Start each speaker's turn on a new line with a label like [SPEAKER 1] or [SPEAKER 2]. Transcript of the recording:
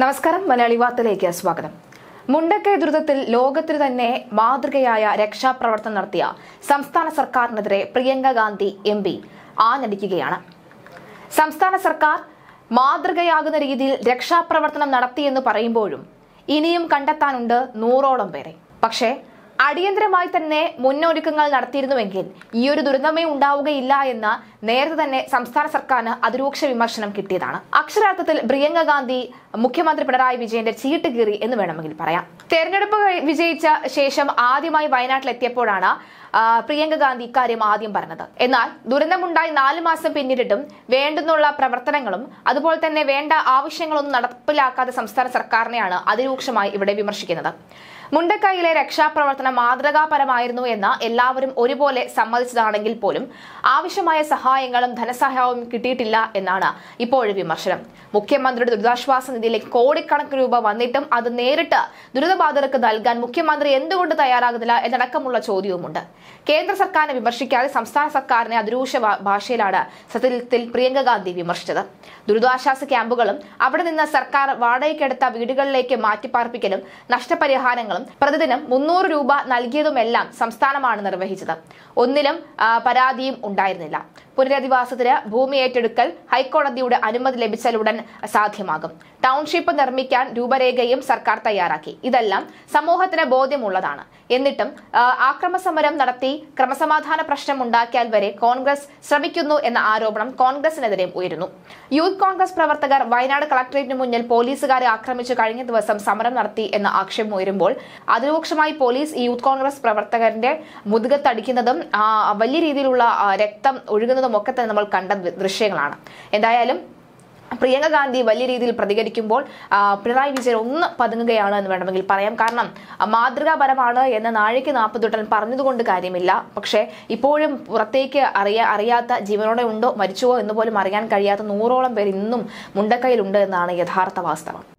[SPEAKER 1] നമസ്കാരം മലയാളി വാർത്തയിലേക്ക് സ്വാഗതം. മുണ്ടക്കൈ ദുരിതത്തിൽ ലോകത്തിന് തന്നെ മാതൃകയായ രക്ഷാപ്രവർത്തനം നടത്തിയ സംസ്ഥാന സർക്കാരിനെതിരെ പ്രിയങ്ക ഗാന്ധി എം പി ആഞ്ഞടിക്കുകയാണ്. സംസ്ഥാന സർക്കാർ മാതൃകയാകുന്ന രീതിയിൽ രക്ഷാപ്രവർത്തനം നടത്തിയെന്ന് പറയുമ്പോഴും ഇനിയും കണ്ടെത്താനുണ്ട് നൂറോളം പേരെ. പക്ഷേ അടിയന്തരമായി തന്നെ മുന്നൊരുക്കങ്ങൾ നടത്തിയിരുന്നുവെങ്കിൽ ഈ ഒരു ദുരന്തമേ ഉണ്ടാവുകയില്ല എന്ന് നേരത്തെ തന്നെ സംസ്ഥാന സർക്കാരിന് അതിരൂക്ഷ വിമർശനം കിട്ടിയതാണ്. അക്ഷരാർത്ഥത്തിൽ പ്രിയങ്ക ഗാന്ധി മുഖ്യമന്ത്രി പിണറായി വിജയന്റെ ചീട്ട് കീറി എന്ന് വേണമെങ്കിൽ പറയാം. തെരഞ്ഞെടുപ്പ് വിജയിച്ച ശേഷം ആദ്യമായി വയനാട്ടിലെത്തിയപ്പോഴാണ് പ്രിയങ്ക ഗാന്ധി ഇക്കാര്യം ആദ്യം പറഞ്ഞത്. എന്നാൽ ദുരന്തമുണ്ടായി നാല് മാസം പിന്നിട്ടിട്ടും വേണ്ടുന്നുള്ള പ്രവർത്തനങ്ങളും അതുപോലെ തന്നെ വേണ്ട ആവശ്യങ്ങളൊന്നും നടപ്പിലാക്കാതെ സംസ്ഥാന സർക്കാരിനെയാണ് അതിരൂക്ഷമായി ഇവിടെ വിമർശിക്കുന്നത്. മുണ്ടക്കൈയിലെ രക്ഷാപ്രവർത്തനം മാതൃകാപരമായിരുന്നു എന്ന് എല്ലാവരും ഒരുപോലെ സമ്മതിച്ചതാണെങ്കിൽ പോലും ആവശ്യമായ സഹായങ്ങളും ധനസഹായവും കിട്ടിയിട്ടില്ല എന്നാണ് ഇപ്പോഴും വിമർശനം. മുഖ്യമന്ത്രിയുടെ ദുരിതാശ്വാസ നിധിയിലേക്ക് കോടിക്കണക്കിന് രൂപ വന്നിട്ടും അത് നേരിട്ട് ദുരിതബാധിതർക്ക് നൽകാൻ മുഖ്യമന്ത്രി എന്തുകൊണ്ട് തയ്യാറാകുന്നില്ല എന്നടക്കമുള്ള ചോദ്യവുമുണ്ട്. കേന്ദ്ര സർക്കാരിനെ വിമർശിക്കാതെ സംസ്ഥാന സർക്കാരിനെ അതിരൂക്ഷ ഭാഷയിലാണ് സത്യത്തിൽ പ്രിയങ്ക ഗാന്ധി വിമർശിച്ചത്. ദുരിതാശ്വാസ ക്യാമ്പുകളും അവിടെ നിന്ന് സർക്കാർ വാടകയ്ക്കെടുത്ത വീടുകളിലേക്ക് മാറ്റിപ്പാർപ്പിക്കലും നഷ്ടപരിഹാരങ്ങളും പ്രതിദിനം മുന്നൂറ് രൂപ നൽകിയതുമെല്ലാം സംസ്ഥാനമാണ് നിർവഹിച്ചത്. ഒന്നിലും പരാതിയും ഉണ്ടായിരുന്നില്ല. പുനരധിവാസത്തിന് ഭൂമി ഏറ്റെടുക്കൽ ഹൈക്കോടതിയുടെ അനുമതി ലഭിച്ചാലുടൻ സാധ്യമാകും. ടൗൺഷിപ്പ് നിർമ്മിക്കാൻ രൂപരേഖയും സർക്കാർ തയ്യാറാക്കി. ഇതെല്ലാം സമൂഹത്തിന് ബോധ്യമുള്ളതാണ്. എന്നിട്ടും ആക്രമസമരം നടത്തി ക്രമസമാധാന പ്രശ്നം ഉണ്ടാക്കിയാൽ വരെ കോൺഗ്രസ് ശ്രമിക്കുന്നു എന്ന ആരോപണം കോൺഗ്രസിനെതിരെ ഉയരുന്നു. യൂത്ത് കോൺഗ്രസ് പ്രവർത്തകർ വയനാട് കളക്ടറേറ്റിന് മുന്നിൽ പോലീസുകാരെ ആക്രമിച്ചു കഴിഞ്ഞ ദിവസം സമരം നടത്തി എന്ന ആക്ഷേപം ഉയരുമ്പോൾ അതിരൂക്ഷമായി പോലീസ് യൂത്ത് കോൺഗ്രസ് പ്രവർത്തകരുടെ മുതുകത്തടിക്കുന്നതും വലിയ രീതിയിലുള്ള രക്തം ഒഴുകുന്നതും ഒക്കെ തന്നെ നമ്മൾ കണ്ട ദൃശ്യങ്ങളാണ്. എന്തായാലും പ്രിയങ്ക ഗാന്ധി വലിയ രീതിയിൽ പ്രതികരിക്കുമ്പോൾ പിണറായി വിജയൻ ഒന്ന് പതുങ്ങുകയാണ് എന്ന് വേണമെങ്കിൽ പറയാം. കാരണം മാതൃകാപരമാണ് എന്ന് നാഴിക്ക് നാൽപ്പത്തൊട്ടൻ പറഞ്ഞതുകൊണ്ട് കാര്യമില്ല. പക്ഷേ ഇപ്പോഴും പുറത്തേക്ക് അറിയാ അറിയാത്ത ജീവനോടെ ഉണ്ടോ മരിച്ചുവോ എന്ന് പോലും അറിയാൻ കഴിയാത്ത നൂറോളം പേർ ഇന്നും മുണ്ടക്കൈയിലുണ്ട് എന്നാണ് യഥാർത്ഥ വാസ്തവം.